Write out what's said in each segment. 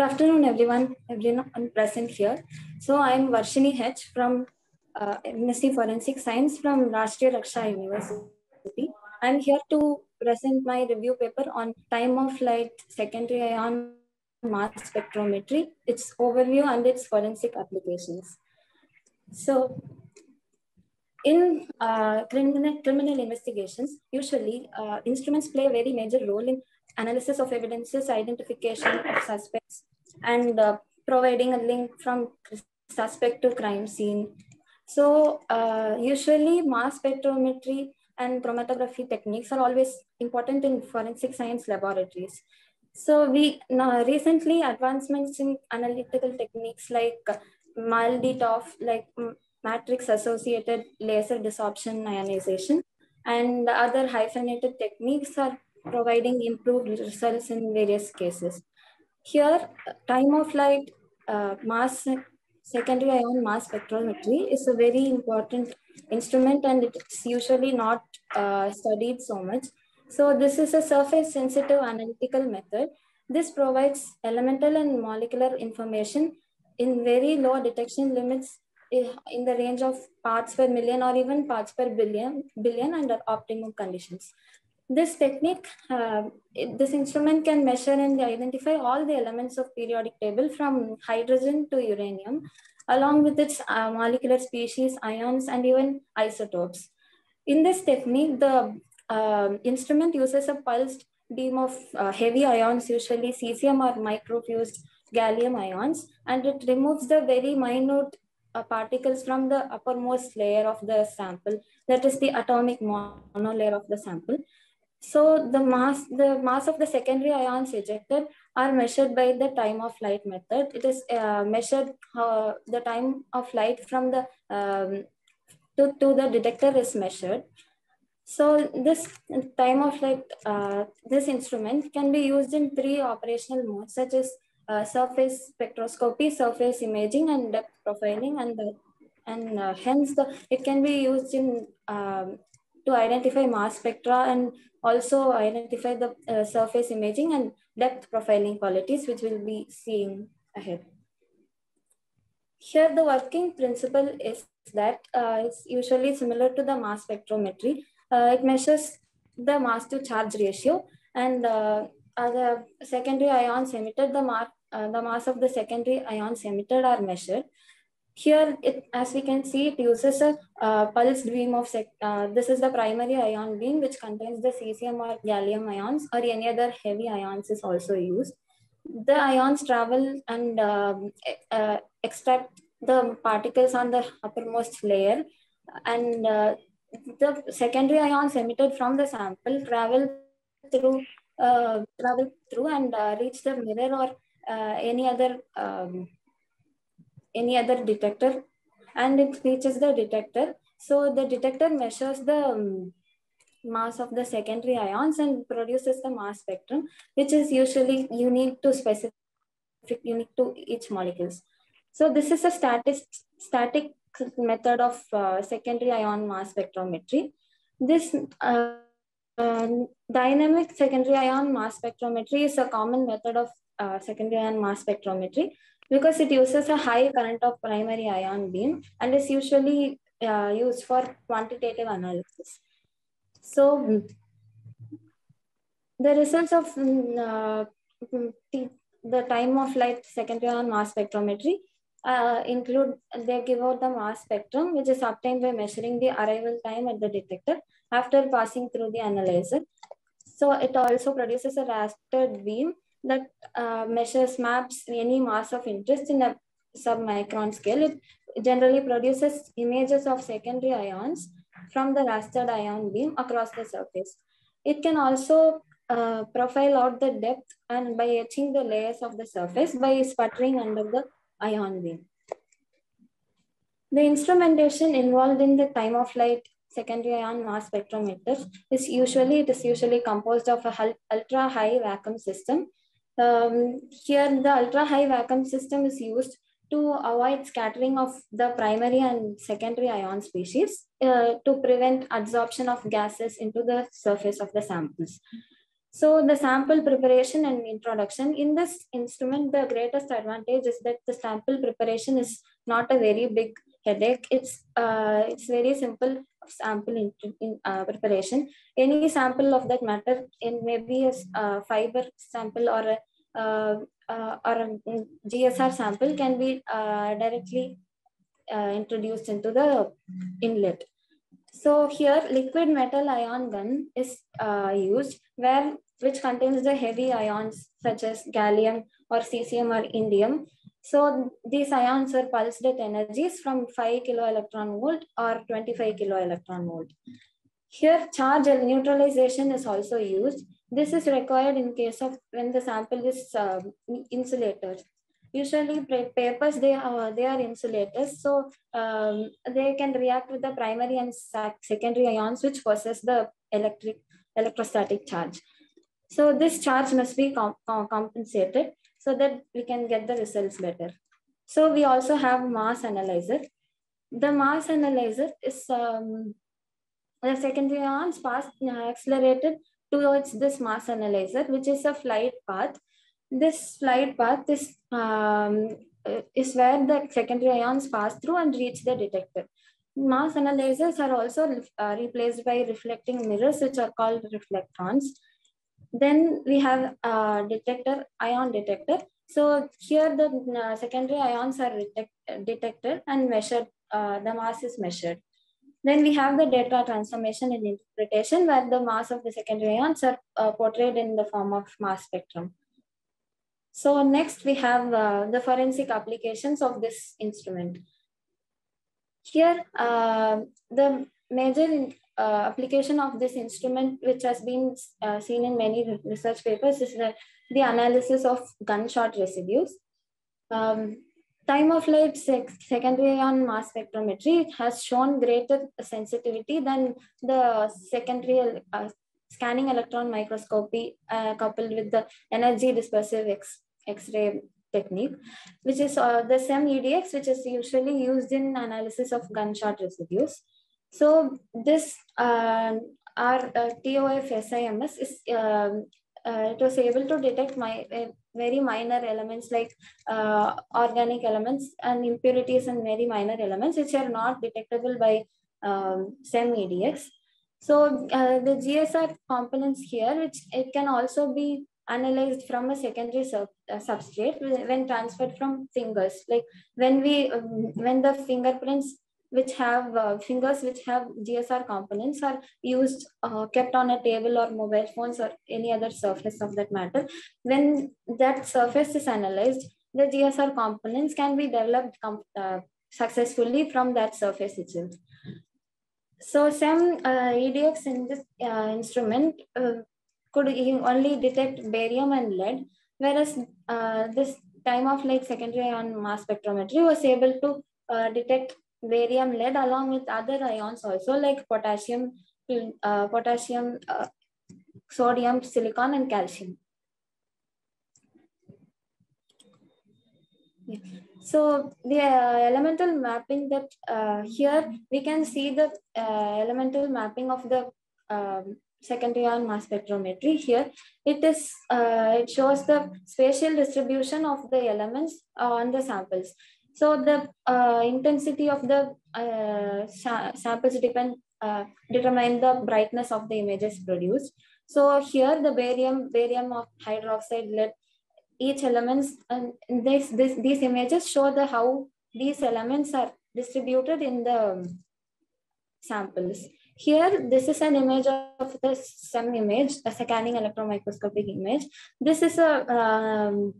Good afternoon, everyone, everyone present here. So I'm Varshini H from uh, MSc Forensic Science from Rashtriya Raksha University. I'm here to present my review paper on time of flight secondary ion mass spectrometry, its overview and its forensic applications. So in uh, criminal, criminal investigations, usually uh, instruments play a very major role in analysis of evidences, identification of suspects, and uh, providing a link from suspect to crime scene. So uh, usually mass spectrometry and chromatography techniques are always important in forensic science laboratories. So we now recently advancements in analytical techniques like MALDI-TOF, like matrix associated laser desorption ionization and other hyphenated techniques are providing improved results in various cases. Here, time of flight uh, mass secondary ion mass spectrometry is a very important instrument and it's usually not uh, studied so much. So this is a surface sensitive analytical method. This provides elemental and molecular information in very low detection limits in the range of parts per million or even parts per billion, billion under optimum conditions. This technique, uh, this instrument can measure and identify all the elements of periodic table from hydrogen to uranium, along with its uh, molecular species, ions, and even isotopes. In this technique, the uh, instrument uses a pulsed beam of uh, heavy ions, usually cesium or microfocused gallium ions, and it removes the very minute uh, particles from the uppermost layer of the sample, that is the atomic monolayer of the sample. So the mass, the mass of the secondary ions ejected are measured by the time of flight method. It is uh, measured uh, the time of flight from the um, to, to the detector is measured. So this time of flight, uh, this instrument can be used in three operational modes such as uh, surface spectroscopy, surface imaging, and depth profiling, and the, and uh, hence the it can be used in um, to identify mass spectra and also identify the uh, surface imaging and depth profiling qualities, which we'll be seeing ahead. Here, the working principle is that uh, it's usually similar to the mass spectrometry. Uh, it measures the mass to charge ratio and uh, the secondary ions emitted, the, mar uh, the mass of the secondary ions emitted are measured. Here, it, as we can see, it uses a uh, pulsed beam of, uh, this is the primary ion beam, which contains the cesium or gallium ions or any other heavy ions is also used. The ions travel and um, uh, extract the particles on the uppermost layer and uh, the secondary ions emitted from the sample travel through uh, travel through and uh, reach the mirror or any other um, any other detector and it reaches the detector. So the detector measures the um, mass of the secondary ions and produces the mass spectrum, which is usually unique to specific, unique to each molecules. So this is a static, static method of uh, secondary ion mass spectrometry. This uh, uh, dynamic secondary ion mass spectrometry is a common method of uh, secondary ion mass spectrometry because it uses a high current of primary ion beam and is usually uh, used for quantitative analysis. So the results of uh, the, the, time of flight secondary ion mass spectrometry uh, include, they give out the mass spectrum, which is obtained by measuring the arrival time at the detector after passing through the analyzer. So it also produces a rastered beam that uh, measures maps any mass of interest in a submicron scale. It generally produces images of secondary ions from the rastered ion beam across the surface. It can also uh, profile out the depth and by etching the layers of the surface by sputtering under the ion beam. The instrumentation involved in the time of flight secondary ion mass spectrometers is usually, it is usually composed of a ultra high vacuum system um, here, the ultra high vacuum system is used to avoid scattering of the primary and secondary ion species uh, to prevent adsorption of gases into the surface of the samples. So the sample preparation and introduction in this instrument, the greatest advantage is that the sample preparation is not a very big headache. It's uh, it's very simple sample in, in uh, preparation. Any sample of that matter in maybe a fiber sample or a or a GSR sample can be uh, directly introduced into the inlet. So here liquid metal ion gun is uh, used where which contains the heavy ions such as gallium or cesium or indium. So these ions are pulsed at energies from 5 kilo electron volt or 25 kilo electron volt. Here charge neutralization is also used. This is required in case of when the sample is uh, insulator usually papers they are they are insulators so um, they can react with the primary and secondary ions which possess the electric electrostatic charge. So this charge must be comp compensated so that we can get the results better. So we also have mass analyzer. The mass analyzer is um, the secondary ions pass uh, accelerated towards this mass analyzer which is a flight path this flight path is, um, is where the secondary ions pass through and reach the detector. Mass analyzers are also uh, replaced by reflecting mirrors, which are called reflectrons. Then we have a detector, ion detector. So here the uh, secondary ions are detect, detected and measured, uh, the mass is measured. Then we have the data transformation and interpretation where the mass of the secondary ions are uh, portrayed in the form of mass spectrum. So next we have uh, the forensic applications of this instrument. Here, uh, the major uh, application of this instrument, which has been uh, seen in many research papers, is the, the analysis of gunshot residues. Um, time of flight sec secondary ion mass spectrometry has shown greater sensitivity than the secondary uh, scanning electron microscopy uh, coupled with the energy dispersive X-ray technique, which is uh, the SEM EDX, which is usually used in analysis of gunshot residues. So this uh, our uh, TOF SIMS is um, uh, it was able to detect my uh, very minor elements like uh, organic elements and impurities and very minor elements which are not detectable by um, SEM EDX. So uh, the GSR components here, which it can also be analyzed from a secondary sub, uh, substrate when transferred from fingers. Like when we, um, when the fingerprints which have uh, fingers which have GSR components are used, uh, kept on a table or mobile phones or any other surface of that matter. When that surface is analyzed, the GSR components can be developed uh, successfully from that surface itself. So some uh, EDX in this uh, instrument uh, could only detect barium and lead, whereas this time of flight secondary ion mass spectrometry was able to uh, detect barium, lead along with other ions also like potassium, uh, potassium, sodium, silicon, and calcium. So the uh, elemental mapping that uh, here we can see the uh, elemental mapping of the um, secondary ion mass spectrometry. Here it is uh, it shows the spatial distribution of the elements on the samples. So the uh, intensity of the uh, samples depend determine the brightness of the images produced. So here the barium barium of hydroxide lead each elements and this, this these images show the how these elements are distributed in the samples. Here, this is an image of the SEM image, a scanning electron microscopic image. This is a um,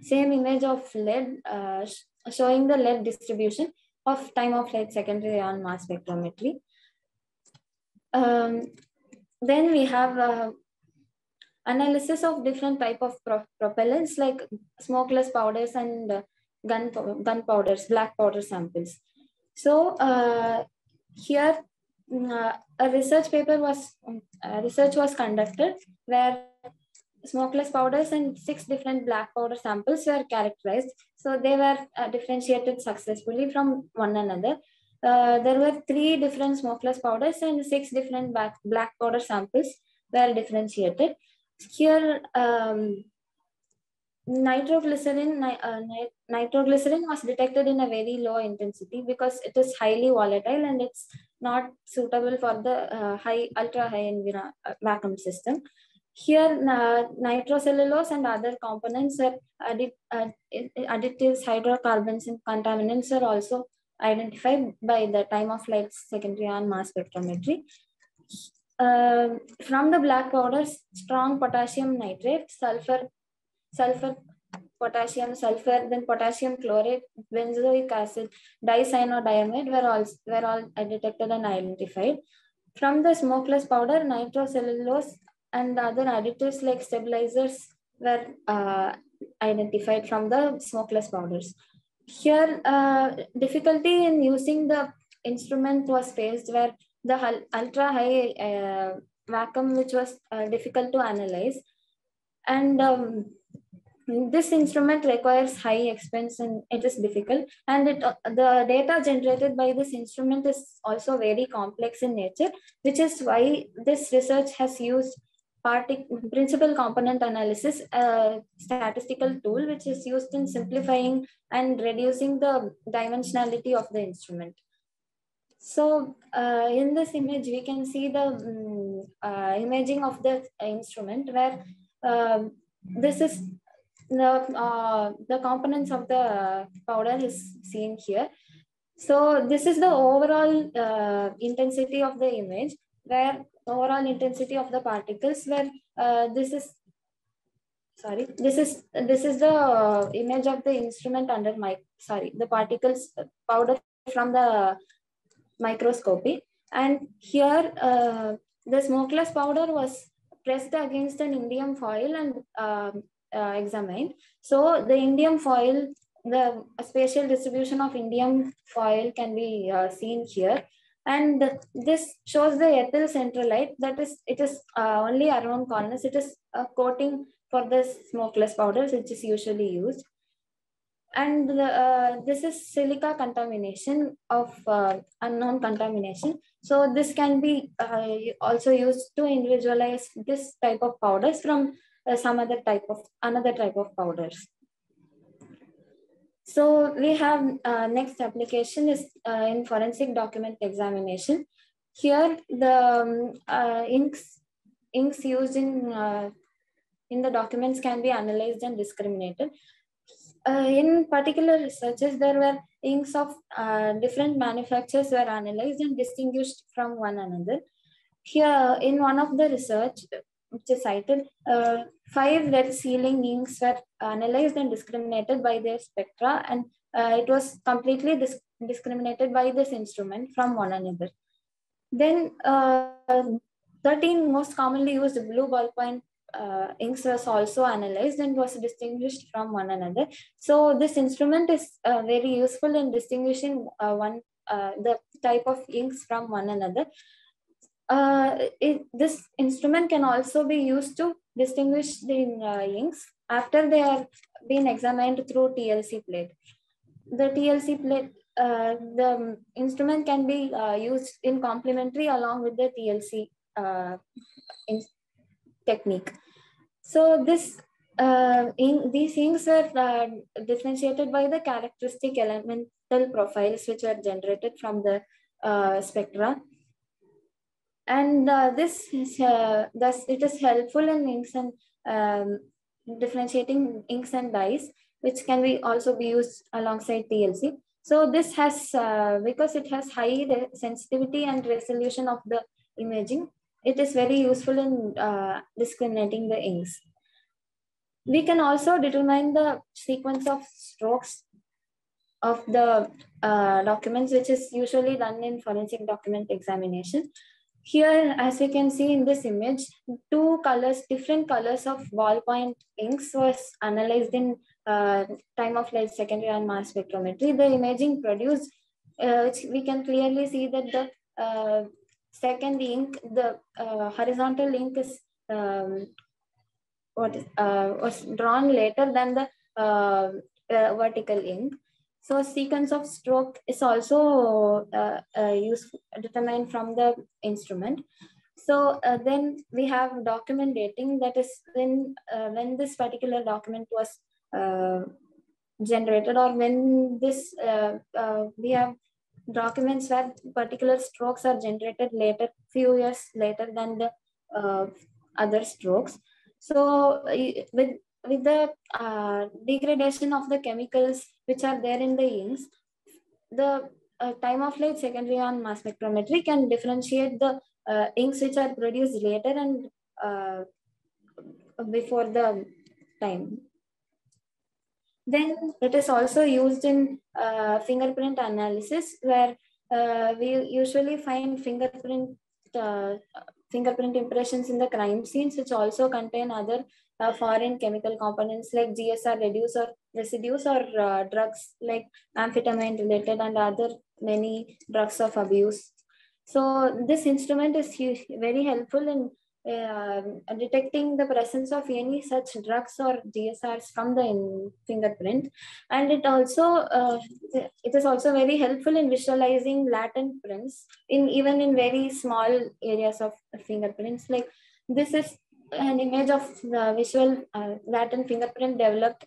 same image of lead uh, showing the lead distribution of time of flight secondary ion mass spectrometry. Um, then we have uh, analysis of different type of pro propellants like smokeless powders and uh, gun gun powders, black powder samples. So uh, here mm, uh, a research paper was uh, research was conducted where smokeless powders and six different black powder samples were characterized. So they were uh, differentiated successfully from one another. Uh, there were three different smokeless powders and six different black, black powder samples were differentiated. Here, um, nitroglycerin, uh, nitroglycerin was detected in a very low intensity because it is highly volatile and it's not suitable for the uh, high, ultra high uh, vacuum system. Here, nitrocellulose and other components are addit uh, additives, hydrocarbons, and contaminants are also identified by the time of flight secondary ion mass spectrometry. Uh, from the black powders, strong potassium nitrate, sulfur, sulfur, potassium, sulfur, then potassium chlorate, benzoic acid, dicyanodiamide were all, were all detected and identified. From the smokeless powder, nitrocellulose and other additives like stabilizers were uh, identified from the smokeless powders. Here, uh, difficulty in using the instrument was faced where the ultra high uh, vacuum, which was uh, difficult to analyze. And um, this instrument requires high expense and it is difficult. And it, uh, the data generated by this instrument is also very complex in nature, which is why this research has used principal component analysis, a statistical tool which is used in simplifying and reducing the dimensionality of the instrument. So uh, in this image, we can see the um, uh, imaging of the instrument where uh, this is the, uh, the components of the powder is seen here. So this is the overall uh, intensity of the image where overall intensity of the particles where uh, this is sorry this is this is the image of the instrument under my sorry the particles powder from the microscopy. And here uh, the smokeless powder was pressed against an indium foil and um, uh, examined. So the indium foil the spatial distribution of indium foil can be uh, seen here and this shows the ethyl centralite that is it is uh, only around corners. It is a coating for the smokeless powders which is usually used. And the, uh, this is silica contamination of uh, unknown contamination. So this can be uh, also used to individualize this type of powders from uh, some other type of another type of powders so we have uh, next application is uh, in forensic document examination. Here the um, uh, inks inks used in uh, in the documents can be analyzed and discriminated. Uh, in particular researches, there were inks of different manufacturers were analyzed and distinguished from one another. Here, in one of the research, which is cited, uh, five red sealing inks were analyzed and discriminated by their spectra, and uh, it was completely dis discriminated by this instrument from one another. Then uh, 13 most commonly used blue ballpoint uh, inks was also analyzed and was distinguished from one another. So this instrument is uh, very useful in distinguishing uh, one the type of inks from one another uh, it, this instrument can also be used to distinguish the uh, inks after they are being examined through TLC plate. The TLC plate, uh, the instrument can be uh, used in complementary along with the TLC uh, technique. So this uh, in, these things are differentiated by the characteristic elemental profiles which are generated from the spectra and uh, this is uh, thus it is helpful in inks and um, differentiating inks and dyes which can be also be used alongside TLC. So this has uh, because it has high sensitivity and resolution of the imaging, it is very useful in uh, discriminating the inks. We can also determine the sequence of strokes of the uh, documents, which is usually done in forensic document examination. Here, as you can see in this image, two colors, different colors of ballpoint inks was analyzed in uh, time of flight secondary ion mass spectrometry. The imaging produced, uh, we can clearly see that the uh, second ink, the uh, horizontal ink is um, what is, uh, was drawn later than the uh, vertical ink. So sequence of stroke is also uh, uh, used determined from the instrument. So uh, then we have document dating that is when, uh, when this particular document was uh, generated or when this, uh, we have documents where particular strokes are generated later, few years later than the other strokes. So with, with the degradation of the chemicals which are there in the inks, the uh, time of flight secondary ion mass spectrometry can differentiate the uh, inks which are produced later and uh, before the time. Then it is also used in uh, fingerprint analysis where uh, we usually find fingerprint uh, fingerprint impressions in the crime scenes which also contain other foreign chemical components like GSR reduce or residues or drugs like amphetamine related and other many drugs of abuse. So this instrument is very helpful in uh, detecting the presence of any such drugs or GSRs from the fingerprint. And it also, uh, it is also very helpful in visualizing latent prints in even in very small areas of fingerprints. Like this is an image of the visual uh, latent fingerprint developed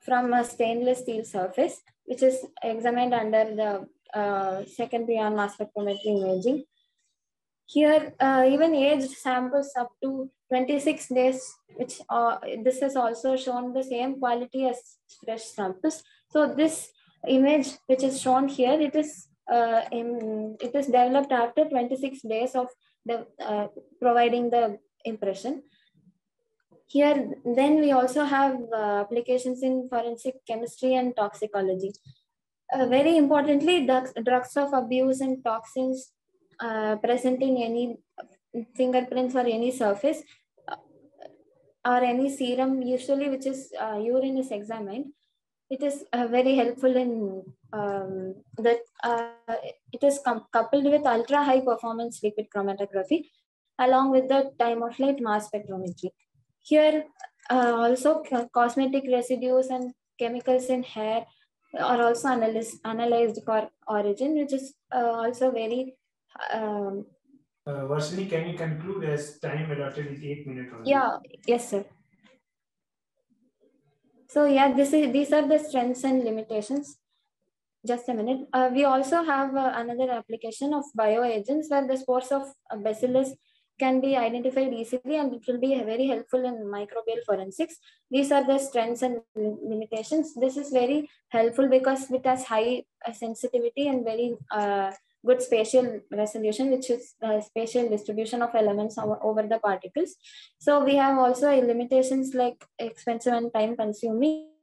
from a stainless steel surface, which is examined under the uh, secondary ion mass spectrometry imaging. Here, uh, even aged samples up to 26 days, which uh, this has also shown the same quality as fresh samples. So this image, which is shown here, it is uh, in, it is developed after 26 days of the uh, providing the impression. Here, then we also have uh, applications in forensic chemistry and toxicology. Uh, very importantly, drugs, of abuse and toxins uh, present in any fingerprints or any surface uh, or any serum, usually which is uh, urine is examined. It is uh, very helpful in um, that it is coupled with ultra high performance liquid chromatography along with the time of flight mass spectrometry. Here uh, also cosmetic residues and chemicals in hair are also analyzed, analyzed for origin, which is uh, also very. Um, uh, can you conclude as time allotted is eight minutes? Only? Yeah, yes, sir. So yeah, this is these are the strengths and limitations. Just a minute. Uh, we also have uh, another application of bioagents where the spores of bacillus can be identified easily and it will be very helpful in microbial forensics. These are the strengths and limitations. This is very helpful because it has high uh, sensitivity and very uh, good spatial resolution, which is the spatial distribution of elements over the particles. So we have also limitations like expensive and time consuming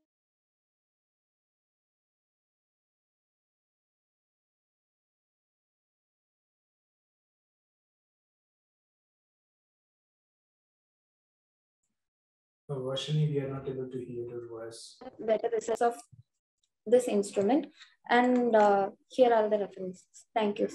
Varshini, we are not able to hear your voice. Better results of this instrument. And uh, here are the references. Thank you.